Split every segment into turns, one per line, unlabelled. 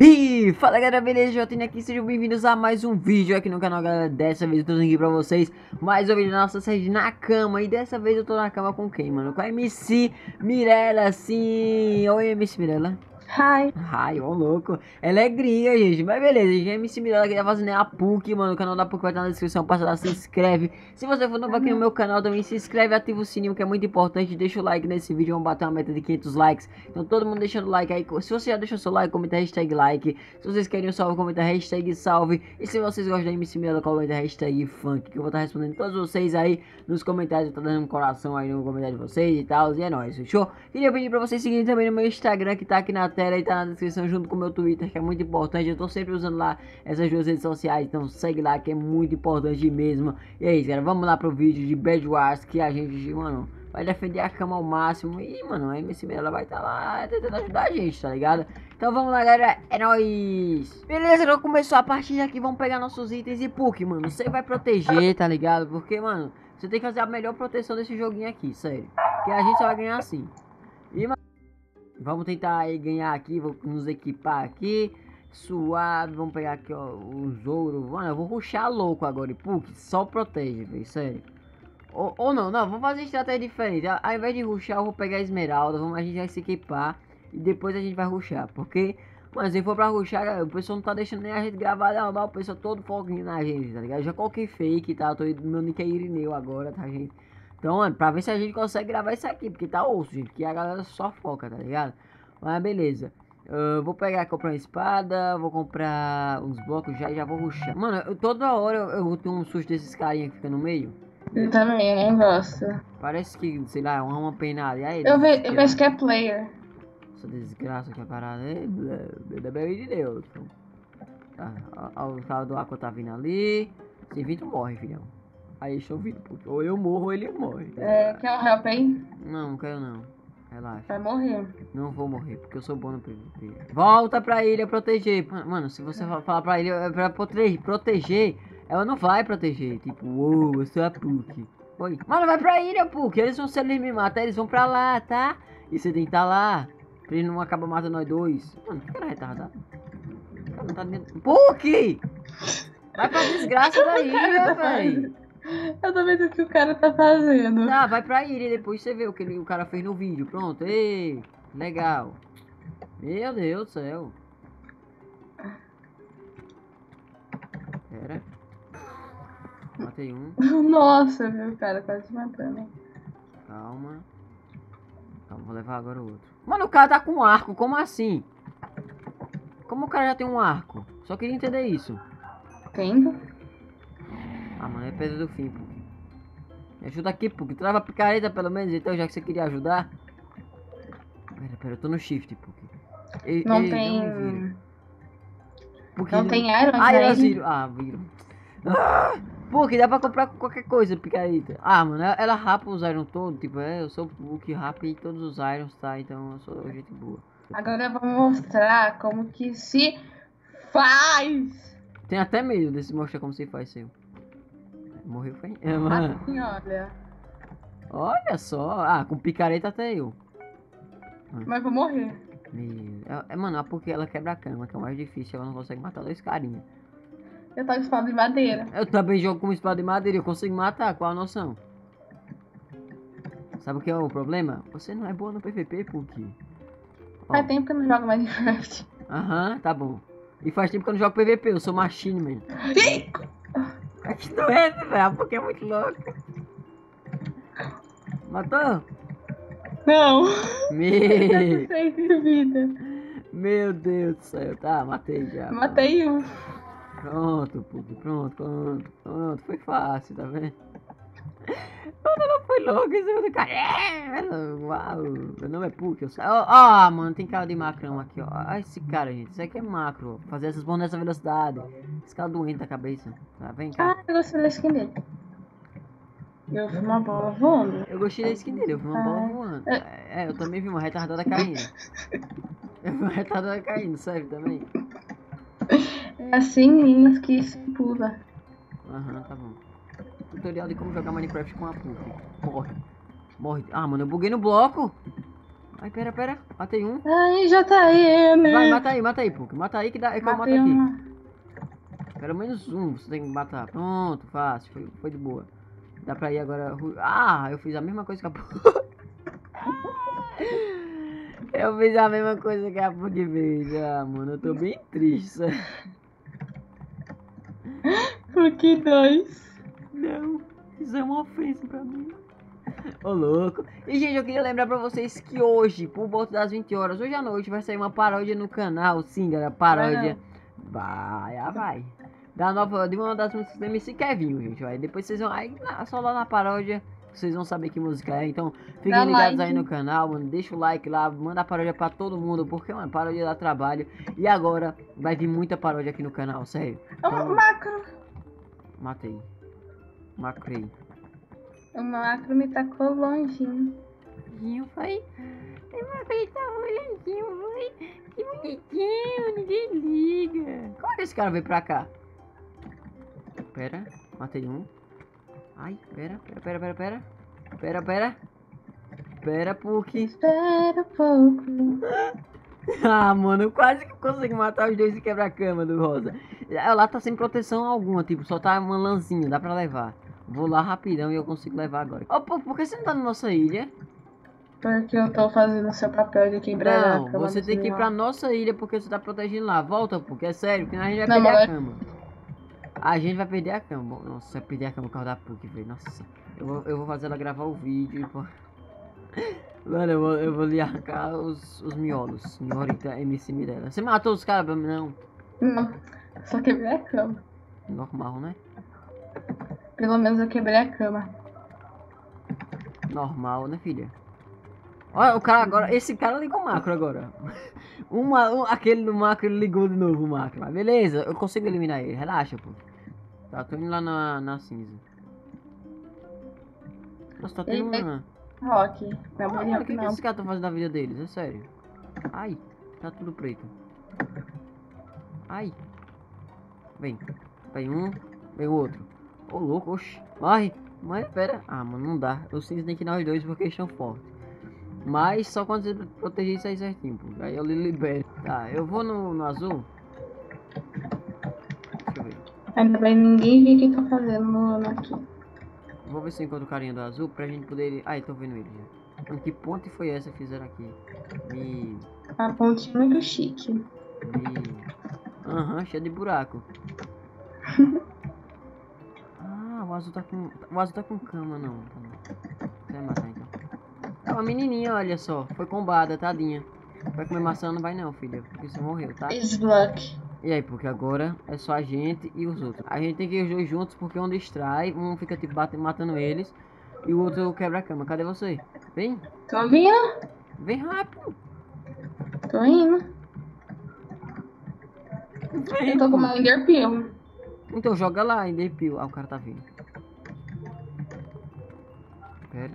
E fala galera, beleza? Jotinho aqui, sejam bem-vindos a mais um vídeo aqui no canal, galera Dessa vez eu tô aqui pra vocês mais um vídeo da nossa série na cama E dessa vez eu tô na cama com quem, mano? Com a MC Mirella, sim Oi MC Mirella
Hi.
Ai, ó louco. É gringa, gente. Mas beleza, gente. MC Mirella que tá fazendo é a PUC, mano. O canal da PUC vai estar na descrição. Passa lá, se inscreve. Se você for novo aqui no meu canal, também se inscreve, ativa o sininho, que é muito importante. Deixa o like nesse vídeo. Vamos bater uma meta de 500 likes. Então, todo mundo deixando o like aí. Se você já deixou seu like, comenta hashtag like. Se vocês querem o salve, comenta hashtag salve. E se vocês gostam da MC Mirella, comenta hashtag funk. Que eu vou estar respondendo todos vocês aí nos comentários. Tá dando um coração aí no comentário de vocês e tal. E é nóis, fechou? Queria pedir pra vocês seguirem também no meu Instagram, que tá aqui na tela e tá na descrição junto com o meu Twitter, que é muito importante. Eu tô sempre usando lá essas duas redes sociais, então segue lá que é muito importante mesmo. E é isso, galera. Vamos lá pro vídeo de Bad Wars que a gente, mano, vai defender a cama ao máximo. E, mano, a MC ela vai estar tá lá tentando ajudar a gente, tá ligado? Então vamos lá, galera. É nóis. Beleza, não começou a partir daqui. Vamos pegar nossos itens e Puck, mano. Você vai proteger, tá ligado? Porque, mano, você tem que fazer a melhor proteção desse joguinho aqui, sério. Que a gente só vai ganhar assim. E, mano. Vamos tentar aí ganhar aqui, vou nos equipar aqui. Suave, vamos pegar aqui, ó, os ouro. Mano, eu vou ruxar louco agora. E Puk, só protege, velho, sério. Ou, ou, não, não, vamos fazer estratégia diferente. Ao invés de ruxar, eu vou pegar esmeralda. Vamos, a gente vai se equipar. E depois a gente vai ruxar. Porque, mano, se for pra ruxar, o pessoal não tá deixando nem a gente gravar normal. O pessoal todo foquinho na gente, tá ligado? Já coloquei fake, tá? Eu tô, meu nick é Irineu agora, tá, gente? Então, mano, pra ver se a gente consegue gravar isso aqui, porque tá osso, gente. Que a galera só foca, tá ligado? Mas beleza. Uh, vou pegar, comprar uma espada, vou comprar uns blocos já já vou ruxar. Mano, eu, toda hora eu, eu tenho um susto desses carinha que fica no meio.
Eu também, eu nem gosto.
Parece que, sei lá, uma, uma penada. E aí,
eu, ve eu vejo que é player.
Essa desgraça que é parada. Pelo amor de Deus. Tá, o cara do Aqua tá vindo ali. Se vir, tu morre, filhão. Aí chovendo, porque ou eu morro ou ele morre.
É, quer um help aí?
Não, não quero não. Relaxa.
Vai morrer.
Não vou morrer, porque eu sou bom no PVP. Volta pra ilha proteger. Mano, se você falar pra ilha é pra proteger, proteger, ela não vai proteger. Tipo, uou, eu sou a Puck. Oi. Mano, vai pra ilha, Puck. Eles vão, se eles me matar, eles vão pra lá, tá? E você tem que tá lá. Pra eles não acabar matando nós dois. Mano, que cara retardado. Cara não tá dentro. Puck! Vai pra desgraça da ilha, velho.
Eu tô vendo o que o cara tá fazendo.
Tá, vai pra ilha e depois você vê o que ele, o cara fez no vídeo. Pronto, ei, legal. Meu Deus do céu. Pera. Matei um.
Nossa, viu, cara, quase matando.
Calma. Calma, vou levar agora o outro. Mano, o cara tá com um arco, como assim? Como o cara já tem um arco? Só queria entender isso.
Tendo?
Ah, mano, é pedra do fim. Me ajuda aqui, pô. Trava a picareta pelo menos, então, já que você queria ajudar. Pera, pera, eu tô no shift.
Ei, não ei, tem... Não, porque não tem iron
Ah, eu viro. Ah, viro. Ah, pô, que dá pra comprar qualquer coisa, picareta. Ah, mano, ela rapa os irons todos. Tipo, é, eu sou o que rapa e todos os irons, tá? Então eu sou gente boa.
Agora eu vou mostrar como que se faz.
Tem até medo desse mostrar como se faz, seu. Morreu foi.
Assim, olha.
Olha só. Ah, com picareta até eu.
Mas vou morrer.
Meu... É, é, mano, é porque ela quebra a cama, que é o mais difícil, ela não consegue matar dois carinha.
Eu tô com espada de madeira.
Eu também jogo com espada de madeira, eu consigo matar, qual a noção? Sabe o que é o problema? Você não é boa no PVP, porque.
Faz tempo que eu não jogo Minecraft.
Aham, tá bom. E faz tempo que eu não jogo PVP, eu sou machine, man. Aqui doendo, velho, porque é muito louco. Matou?
Não.
Meu.
Seis de vida.
Meu Deus do céu. Tá, matei já.
Matei um.
Pronto, Pug, pronto, pronto, pronto. Foi fácil, tá vendo? Mano, ela foi louca em cima do cara. Uau, meu nome é Puck. Eu... Ah, oh, mano, tem cara de macrão aqui, ó. Olha esse cara, gente. Isso aqui é macro. Fazer essas bolas nessa velocidade. Esse cara doente da cabeça. Tá, vem cá.
Ah, eu gostei da skin dele. Eu vi uma bola voando.
Eu gostei da skin dele, eu vi uma ah. bola voando. É. é, eu também vi uma retardada caindo. eu vi uma retardada caindo, serve também.
É assim, meninas, que se pula.
Aham, tá bom tutorial de como jogar Minecraft com a PUC. Morre. Morre. Ah, mano, eu buguei no bloco. Ai, pera, pera. Matei um.
Ai, já tá indo.
Vai, mata aí, mata aí, Puck. Mata aí que, dá, é que eu mato
Matei
aqui.
uma.
Pelo menos um você tem que matar. Pronto, fácil. Foi, foi de boa. Dá pra ir agora. Ah, eu fiz a mesma coisa que a Puck. Eu fiz a mesma coisa que a Puck fez. Ah, mano, eu tô bem triste.
que dois?
Não, isso é uma ofensa pra mim. Ô louco. E gente, eu queria lembrar pra vocês que hoje, por volta das 20 horas, hoje à noite, vai sair uma paródia no canal. Sim, galera, paródia. Vai, ah, vai. Da nova, de uma das músicas do MC Kevin, gente. Vai. Depois vocês vão. Aí, só lá na paródia. Vocês vão saber que música é, então fiquem
Dá
ligados
like.
aí no canal, mano. Deixa o like lá, manda a paródia pra todo mundo, porque, mano, paródia dá trabalho. E agora vai vir muita paródia aqui no canal, sério. Então-
macro.
Matei. Macrei.
O macro me tacou longinho.
bonitinho, foi. Tem uma coisa olhadinho, foi. Que bonitinho, ninguém liga. Como é que esse cara veio pra cá? Pera, matei um. Ai, pera, pera, pera, pera, pera. Pera, pera. Pera, Puck.
Espera um pouco.
Ah, mano, eu quase que consigo matar os dois e quebrar a cama do Rosa. Ah, Lá tá sem proteção alguma, tipo, só tá uma lãzinha, dá pra levar. Vou lá rapidão e eu consigo levar agora. Ô, pô, por que você não tá na nossa ilha?
Porque eu tô fazendo seu papel de quebrar a
Não, você tem que ir pra nossa ilha porque você tá protegendo lá. Volta, porque é sério, porque a gente vai
Não,
perder a
mas-
cama. A gente vai perder a cama. Bom, Nossa, vai perder a cama por causa da PUC, velho. Nossa, eu vou, eu vou fazer ela gravar o vídeo. e pô. Mano, eu vou, eu vou lhe arrancar os, os miolos, senhorita MC Mirella. Você matou os caras? Não.
Não, só quebrei a cama.
Normal, né?
Pelo menos eu quebrei a cama.
Normal, né, filha? Olha, o cara agora. Esse cara ligou o macro agora. Uma, um, aquele do macro ele ligou de novo o macro. Mas beleza, eu consigo eliminar ele. Relaxa, pô. Tá, tô indo lá na, na cinza. Nossa, tá tendo uma.
Rock.
Olha,
não,
o que, que esses caras estão fazendo da vida deles? É sério. Ai, tá tudo preto. Ai. Vem. Vem um, vem o outro. Ô louco, oxi. Morre. Mas pera. Ah, mano, não dá. Os cinza tem que os dois porque eles estão fortes. Mas só quando você proteger isso aí certinho, pô. Aí eu lhe libero. Tá, eu vou no, no azul. Deixa eu ver.
Ainda bem ninguém viu o que tô fazendo aqui.
Vou ver se eu encontro o carinha do azul pra gente poder. Ai, tô vendo ele já. Que ponte foi essa que fizeram aqui? Me.
A ponte muito chique.
me... Aham, cheio de buraco. O azul tá com. O azul tá com cama, não. Você vai matar então. É uma menininha, olha só. Foi combada, tadinha. Vai comer maçã, não vai não, filha. Porque você morreu, tá?
Slug.
E aí, porque agora é só a gente e os outros. A gente tem que ir os dois juntos porque um distrai, um fica tipo batendo, matando eles e o outro quebra a cama. Cadê você? Vem,
Tô vindo.
vem rápido.
Tô indo.
Vem,
Eu tô com uma Enderpeel.
Então joga lá, Enderpeel. Ah, o cara tá vindo. Pera.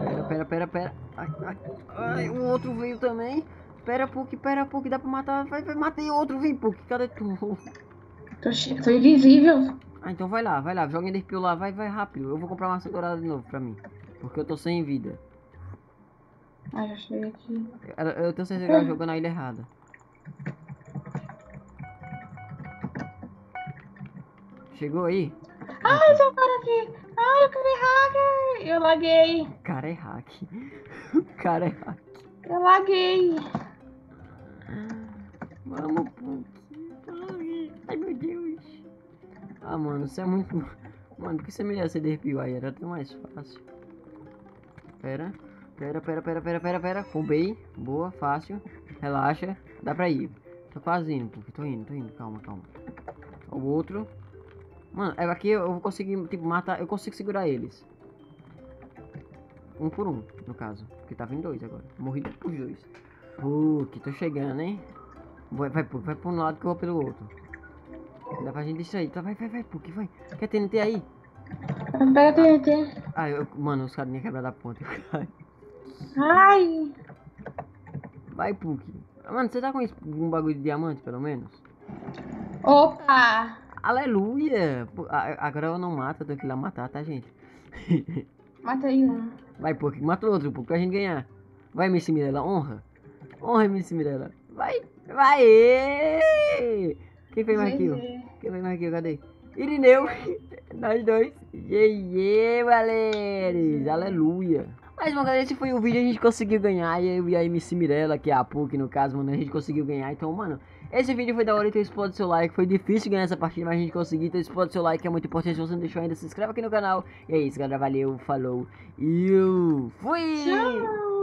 Pera, pera, pera, pera. Ai, ai, ai, o outro veio também. Pera, Puck, pera, Puck, dá pra matar. Vai, vai, matei outro, vem, Puck, cadê tu?
Tô, tô invisível.
Ah, então vai lá, vai lá, joga Enderpeel lá, vai, vai rápido. Eu vou comprar uma dourada de novo pra mim. Porque eu tô sem vida.
Ah, já cheguei aqui.
Eu, eu tenho certeza que ela jogou na ilha errada. Chegou aí?
Ai, tem um cara aqui. Ai, eu queria hacker. Eu laguei.
O cara é hack. O cara é hack.
Eu laguei.
Vamos, Puck. Ai, meu Deus. Ah, mano, isso é muito... Mano, por que você me deu CD Pio aí? Era tão mais fácil. Pera. Pera, pera, pera, pera, pera, pera. Roubei. Boa, fácil. Relaxa. Dá pra ir. Tô quase indo. Tô indo, tô indo. Calma, calma. O outro. Mano, é aqui eu vou conseguir, tipo, matar... Eu consigo segurar eles. Um por um, no caso. Porque tava em dois agora. Morri pros dois. Puck, tô chegando, hein? Vai, vai, vai pra um lado que eu vou pelo outro. Dá pra gente distrair. Tá, vai, vai, vai, Puck, vai. Quer TNT aí?
Pega TNT.
Ah, eu, mano, os caras nem quebraram a ponta.
Ai.
Vai, Puck. Mano, você tá com um bagulho de diamante, pelo menos?
Opa.
Aleluia! A- Agora eu não mato, eu tenho que ir lá matar, tá, gente?
Matei um.
Vai, PUC, mata o outro, PUC, pra gente ganhar. Vai, MC Mirella, honra. Honra, MC Mirella. Vai, vai! Quem fez mais kill? Quem fez mais kill? Cadê? Irineu, nós dois. Iê, valeres, aleluia. Mas, bom, galera, esse foi o vídeo, a gente conseguiu ganhar, eu e a MC Mirella, que é a PUC no caso, mano, a gente conseguiu ganhar, então, mano, esse vídeo foi da hora, então explode seu like, foi difícil ganhar essa partida, mas a gente conseguiu, então explode seu like, é muito importante, se você não deixou ainda, se inscreve aqui no canal, e é isso, galera, valeu, falou, e eu fui!
Tchau!